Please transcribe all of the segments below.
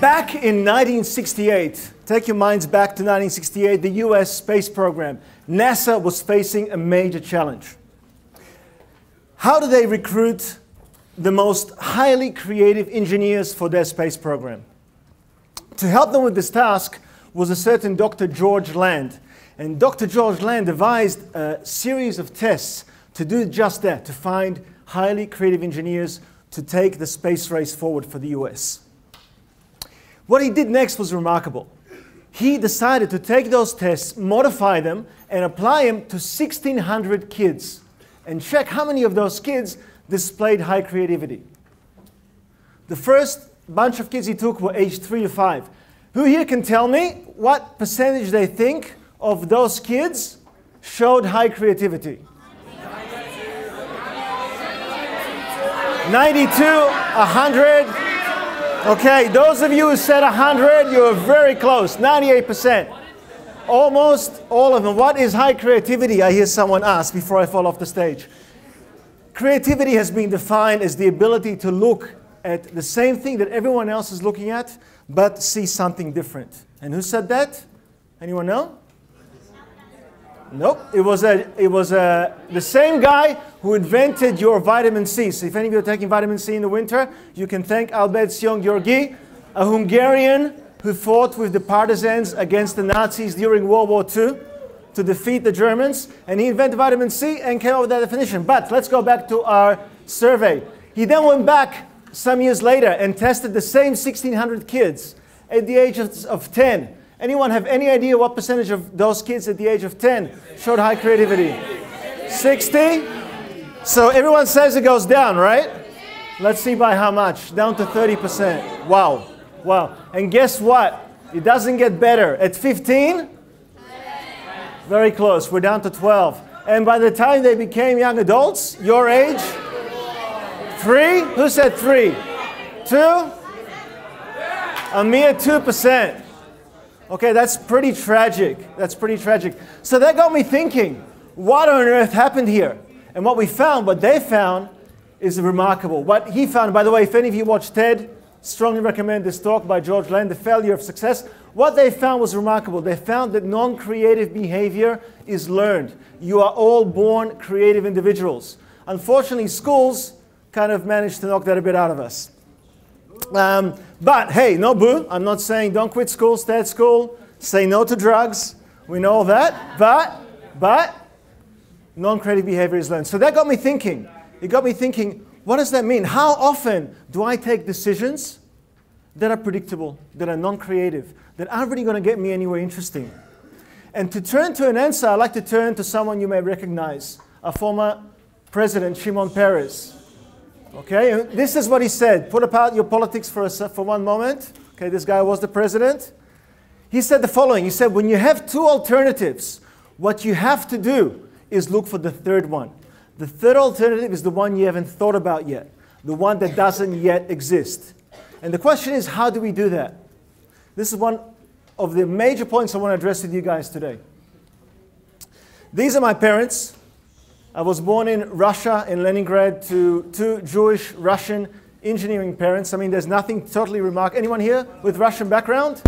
Back in 1968, take your minds back to 1968, the US space program. NASA was facing a major challenge. How do they recruit the most highly creative engineers for their space program? To help them with this task was a certain Dr. George Land. And Dr. George Land devised a series of tests to do just that, to find highly creative engineers to take the space race forward for the US. What he did next was remarkable. He decided to take those tests, modify them, and apply them to 1,600 kids and check how many of those kids displayed high creativity. The first bunch of kids he took were aged three to five. Who here can tell me what percentage they think of those kids showed high creativity? 92, 100. Okay, those of you who said 100, you're very close, 98%. Almost all of them. What is high creativity? I hear someone ask before I fall off the stage. Creativity has been defined as the ability to look at the same thing that everyone else is looking at, but see something different. And who said that? Anyone know? Nope. It was, a, it was a, the same guy who invented your vitamin C. So if any of you are taking vitamin C in the winter, you can thank Albert Szent-Györgyi, a Hungarian who fought with the partisans against the Nazis during World War II to defeat the Germans. And he invented vitamin C and came up with that definition. But let's go back to our survey. He then went back some years later and tested the same 1,600 kids at the age of, of 10 Anyone have any idea what percentage of those kids at the age of 10 showed high creativity? 60? So everyone says it goes down, right? Let's see by how much. Down to 30%. Wow. Wow. And guess what? It doesn't get better. At 15? Very close. We're down to 12. And by the time they became young adults, your age? Three? Who said three? Two? A mere 2%. Okay, that's pretty tragic. That's pretty tragic. So that got me thinking, what on earth happened here? And what we found, what they found, is remarkable. What he found, by the way, if any of you watched TED, strongly recommend this talk by George Land, The Failure of Success. What they found was remarkable. They found that non creative behavior is learned. You are all born creative individuals. Unfortunately, schools kind of managed to knock that a bit out of us. Um, but hey, no boo. I'm not saying don't quit school, stay at school, say no to drugs. We know all that. But, but, non creative behavior is learned. So that got me thinking. It got me thinking, what does that mean? How often do I take decisions that are predictable, that are non creative, that aren't really going to get me anywhere interesting? And to turn to an answer, I'd like to turn to someone you may recognize, a former president, Shimon Peres. Okay, this is what he said. Put apart your politics for, a, for one moment. Okay, this guy was the president. He said the following He said, When you have two alternatives, what you have to do is look for the third one. The third alternative is the one you haven't thought about yet, the one that doesn't yet exist. And the question is, how do we do that? This is one of the major points I want to address with you guys today. These are my parents. I was born in Russia, in Leningrad, to two Jewish Russian engineering parents. I mean, there's nothing totally remarkable. Anyone here with Russian background?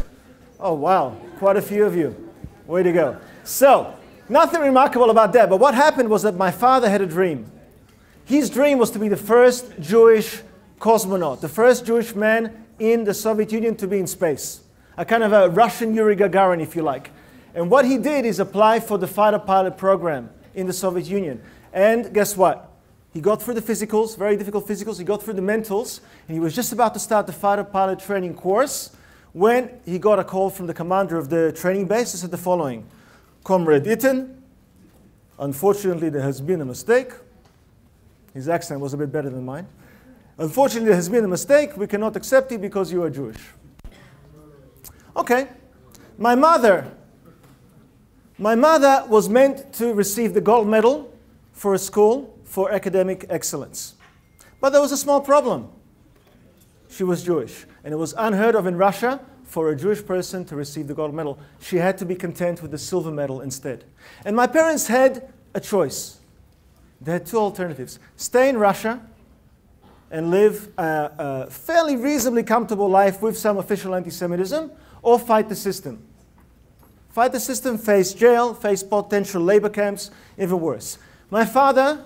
Oh, wow, quite a few of you. Way to go. So, nothing remarkable about that. But what happened was that my father had a dream. His dream was to be the first Jewish cosmonaut, the first Jewish man in the Soviet Union to be in space. A kind of a Russian Yuri Gagarin, if you like. And what he did is apply for the fighter pilot program in the Soviet Union. And guess what? He got through the physicals, very difficult physicals. He got through the mentals, and he was just about to start the fighter pilot training course when he got a call from the commander of the training base. He said the following Comrade Itin, unfortunately, there has been a mistake. His accent was a bit better than mine. Unfortunately, there has been a mistake. We cannot accept it because you are Jewish. Okay. My mother, my mother was meant to receive the gold medal for a school for academic excellence. But there was a small problem. She was Jewish, and it was unheard of in Russia for a Jewish person to receive the gold medal. She had to be content with the silver medal instead. And my parents had a choice. They had two alternatives stay in Russia and live a, a fairly reasonably comfortable life with some official anti Semitism, or fight the system. Fight the system, face jail, face potential labor camps, even worse. My father,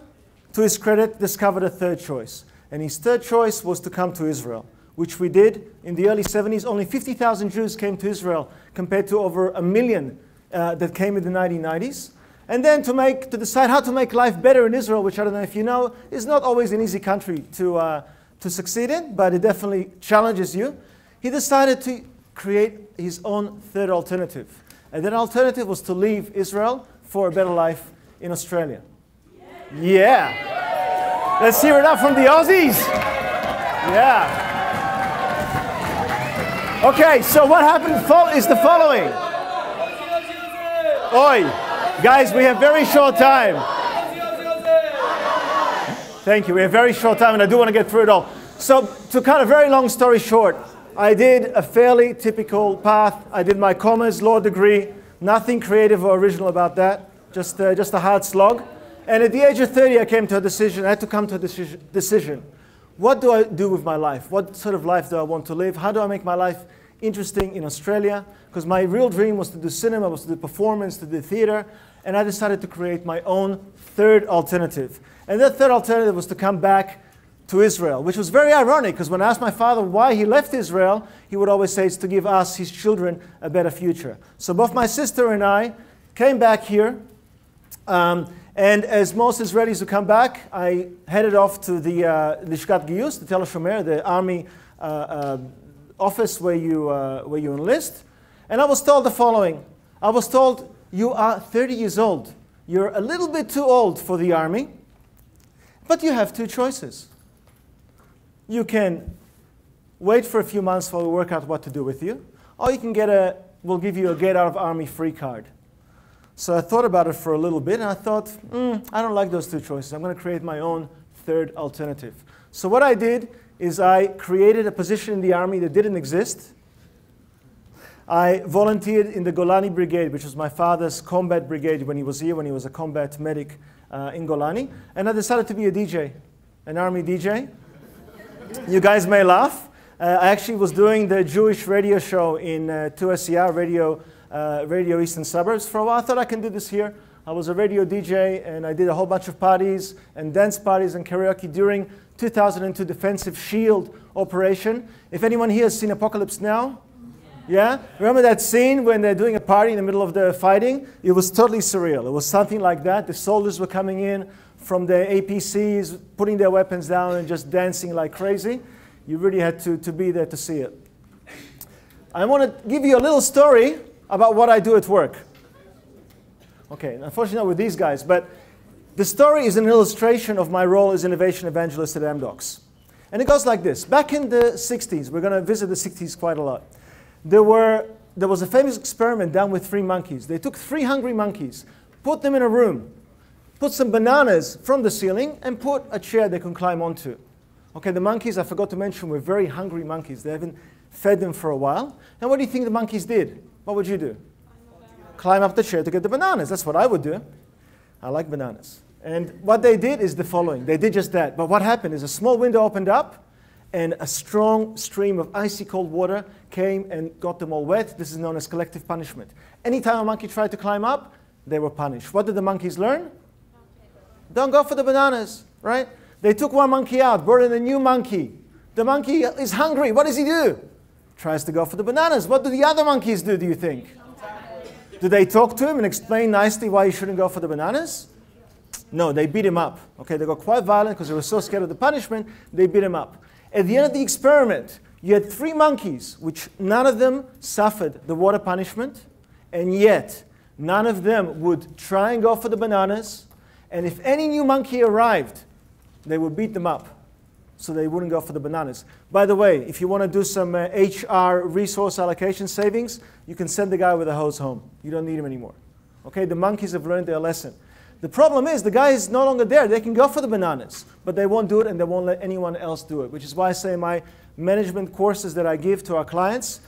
to his credit, discovered a third choice. And his third choice was to come to Israel, which we did in the early 70s. Only 50,000 Jews came to Israel compared to over a million uh, that came in the 1990s. And then to, make, to decide how to make life better in Israel, which I don't know if you know, is not always an easy country to, uh, to succeed in, but it definitely challenges you. He decided to create his own third alternative. And that alternative was to leave Israel for a better life in Australia. Yeah. Let's hear it up from the Aussies. Yeah. Okay, so what happened is the following. Oi, guys, we have very short time. Thank you. We have very short time, and I do want to get through it all. So, to cut a very long story short, I did a fairly typical path. I did my commerce law degree. Nothing creative or original about that. Just, uh, just a hard slog. And at the age of 30, I came to a decision. I had to come to a decision, decision. What do I do with my life? What sort of life do I want to live? How do I make my life interesting in Australia? Because my real dream was to do cinema, was to do performance, to do theater. And I decided to create my own third alternative. And that third alternative was to come back to Israel, which was very ironic because when I asked my father why he left Israel, he would always say it's to give us, his children, a better future. So both my sister and I came back here. Um, and as most Israelis who come back, I headed off to the uh, Lishkat Giyus, the Tel Shomer, the army uh, uh, office where you, uh, where you enlist. And I was told the following I was told, You are 30 years old. You're a little bit too old for the army, but you have two choices you can wait for a few months while we work out what to do with you, or you can get a, we'll give you a get out of army free card. So I thought about it for a little bit, and I thought, mm, I don't like those two choices. I'm going to create my own third alternative. So what I did is I created a position in the army that didn't exist. I volunteered in the Golani Brigade, which was my father's combat brigade when he was here, when he was a combat medic uh, in Golani. And I decided to be a DJ, an army DJ. You guys may laugh. Uh, I actually was doing the Jewish radio show in uh, 2SER, radio, uh, radio Eastern Suburbs for a while. I thought I can do this here. I was a radio DJ and I did a whole bunch of parties and dance parties and karaoke during 2002 Defensive Shield operation. If anyone here has seen Apocalypse Now, yeah? Remember that scene when they're doing a party in the middle of the fighting? It was totally surreal. It was something like that. The soldiers were coming in from the APCs, putting their weapons down and just dancing like crazy. You really had to, to be there to see it. I want to give you a little story about what I do at work. Okay, unfortunately not with these guys, but the story is an illustration of my role as innovation evangelist at Amdocs. And it goes like this. Back in the 60s, we're going to visit the 60s quite a lot, there, were, there was a famous experiment done with three monkeys. They took three hungry monkeys, put them in a room, put some bananas from the ceiling, and put a chair they can climb onto. Okay, the monkeys, I forgot to mention, were very hungry monkeys. They haven't fed them for a while. And what do you think the monkeys did? What would you do? Climb up the chair to get the bananas. That's what I would do. I like bananas. And what they did is the following. They did just that. But what happened is a small window opened up, and a strong stream of icy cold water came and got them all wet. This is known as collective punishment. Anytime a monkey tried to climb up, they were punished. What did the monkeys learn? Don't go for the bananas, right? They took one monkey out, brought in a new monkey. The monkey is hungry. What does he do? Tries to go for the bananas. What do the other monkeys do, do you think? Do they talk to him and explain nicely why he shouldn't go for the bananas? No, they beat him up. Okay, they got quite violent because they were so scared of the punishment, they beat him up. At the end of the experiment, you had three monkeys, which none of them suffered the water punishment, and yet none of them would try and go for the bananas, and if any new monkey arrived, they would beat them up so they wouldn't go for the bananas. By the way, if you want to do some uh, HR resource allocation savings, you can send the guy with a hose home. You don't need him anymore. Okay, the monkeys have learned their lesson. The problem is the guy is no longer there. They can go for the bananas, but they won't do it and they won't let anyone else do it, which is why I say my management courses that I give to our clients,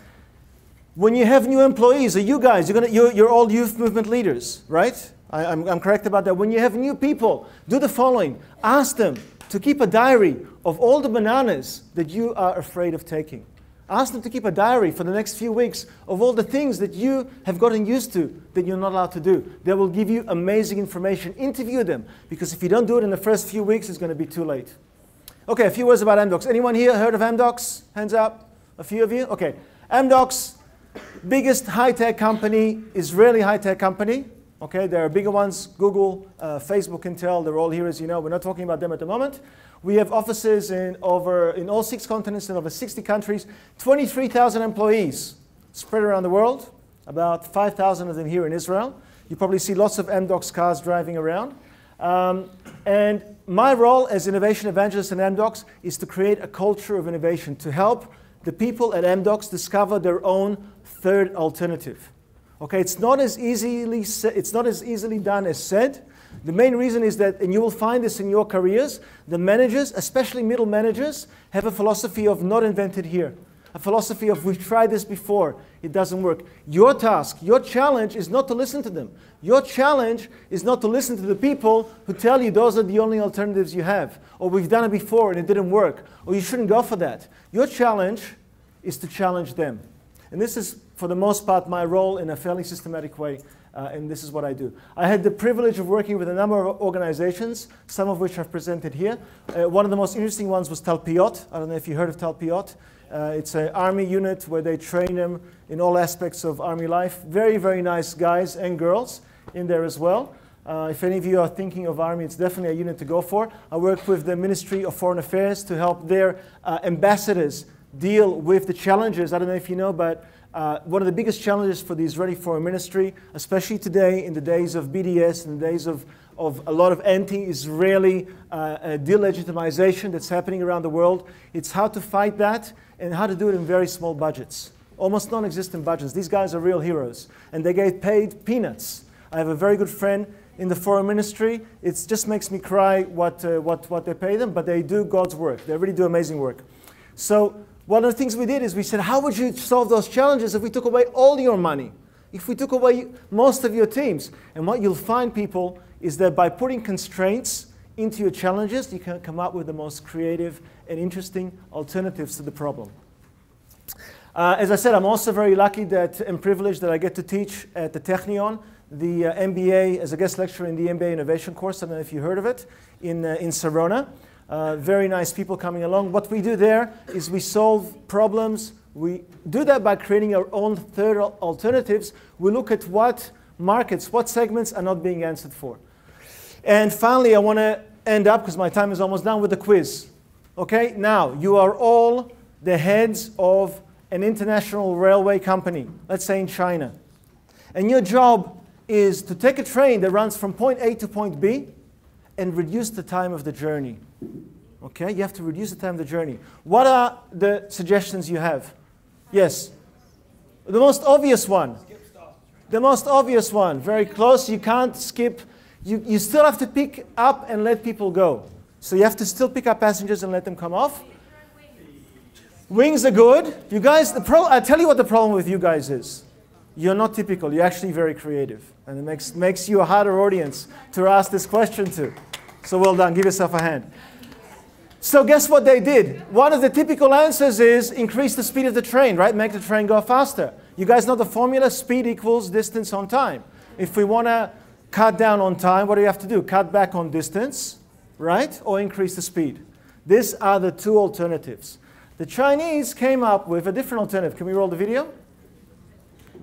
when you have new employees, or you guys, you're, gonna, you're, you're all youth movement leaders, right? I, am correct about that. When you have new people, do the following ask them, to keep a diary of all the bananas that you are afraid of taking. Ask them to keep a diary for the next few weeks of all the things that you have gotten used to that you're not allowed to do. They will give you amazing information. Interview them because if you don't do it in the first few weeks, it's going to be too late. Okay, a few words about Amdocs. Anyone here heard of Amdocs? Hands up. A few of you? Okay. Amdocs, biggest high-tech company, Israeli high-tech company. Okay, there are bigger ones, Google, uh, Facebook, Intel, they're all here as you know. We're not talking about them at the moment. We have offices in, over, in all six continents in over 60 countries, 23,000 employees spread around the world, about 5,000 of them here in Israel. You probably see lots of Amdocs cars driving around. Um, and my role as innovation evangelist in Amdocs is to create a culture of innovation, to help the people at Amdocs discover their own third alternative. Okay, it's not as easily, it's not as easily done as said. The main reason is that, and you will find this in your careers, the managers, especially middle managers, have a philosophy of not invented here. A philosophy of we've tried this before, it doesn't work. Your task, your challenge is not to listen to them. Your challenge is not to listen to the people who tell you those are the only alternatives you have, or we've done it before and it didn't work, or you shouldn't go for that. Your challenge is to challenge them. And this is, for the most part, my role in a fairly systematic way uh, and this is what I do. I had the privilege of working with a number of organizations, some of which I've presented here. Uh, one of the most interesting ones was Talpiot. I don't know if you heard of Talpiot. Uh, it's an army unit where they train them in all aspects of army life. Very, very nice guys and girls in there as well. Uh, if any of you are thinking of army, it's definitely a unit to go for. I work with the Ministry of Foreign Affairs to help their uh, ambassadors deal with the challenges. I don't know if you know, but uh, one of the biggest challenges for the Israeli foreign ministry, especially today in the days of BDS and the days of, of a lot of anti-Israeli uh, uh, delegitimization that's happening around the world, it's how to fight that and how to do it in very small budgets, almost non-existent budgets. These guys are real heroes, and they get paid peanuts. I have a very good friend in the foreign ministry. It just makes me cry what, uh, what, what they pay them, but they do God's work. They really do amazing work. So one of the things we did is we said, how would you solve those challenges if we took away all your money? If we took away most of your teams? And what you'll find, people, is that by putting constraints into your challenges, you can come up with the most creative and interesting alternatives to the problem. Uh, as I said, I'm also very lucky that and privileged that I get to teach at the Technion, the uh, MBA, as a guest lecturer in the MBA Innovation course. I don't know if you heard of it, in, uh, in Sarona. Uh, very nice people coming along. What we do there is we solve problems. We do that by creating our own third alternatives. We look at what markets, what segments are not being answered for. And finally, I want to end up, because my time is almost done, with the quiz. Okay, now you are all the heads of an international railway company, let's say in China. And your job is to take a train that runs from point A to point B and reduce the time of the journey. Okay, you have to reduce the time of the journey. What are the suggestions you have? Yes. The most obvious one. The most obvious one. Very close. You can't skip. You, you still have to pick up and let people go. So you have to still pick up passengers and let them come off. Wings are good. You guys, the pro, I tell you what the problem with you guys is. You're not typical. You're actually very creative. And it makes, makes you a harder audience to ask this question to. So well done. Give yourself a hand. So guess what they did? One of the typical answers is increase the speed of the train, right? Make the train go faster. You guys know the formula, speed equals distance on time. If we want to cut down on time, what do you have to do? Cut back on distance, right? Or increase the speed. These are the two alternatives. The Chinese came up with a different alternative. Can we roll the video?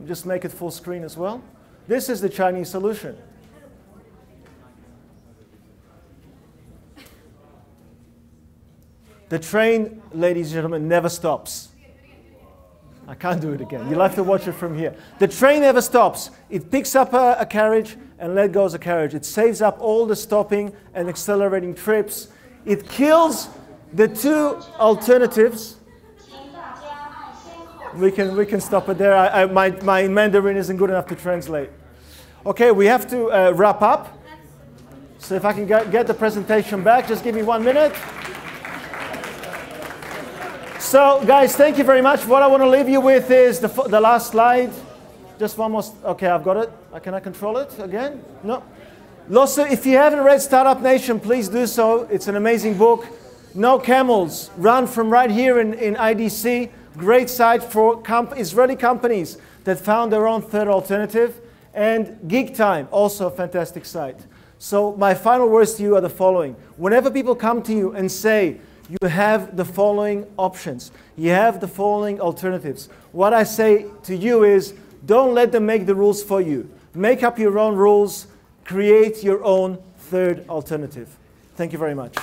Just make it full screen as well. This is the Chinese solution. The train, ladies and gentlemen, never stops. I can't do it again. You'll have to watch it from here. The train never stops. It picks up a, a carriage and let go of a carriage. It saves up all the stopping and accelerating trips. It kills the two alternatives. We can, we can stop it there. I, I, my, my Mandarin isn't good enough to translate. Okay, we have to uh, wrap up. So if I can get, get the presentation back, just give me one minute. So, guys, thank you very much. What I want to leave you with is the, the last slide. Just one more. Okay, I've got it. Uh, can I control it again? No. Lots if you haven't read Startup Nation, please do so. It's an amazing book. No Camels, run from right here in, in IDC. Great site for comp Israeli companies that found their own third alternative. And Geektime, also a fantastic site. So my final words to you are the following. Whenever people come to you and say, you have the following options, you have the following alternatives, what I say to you is, don't let them make the rules for you. Make up your own rules, create your own third alternative. Thank you very much.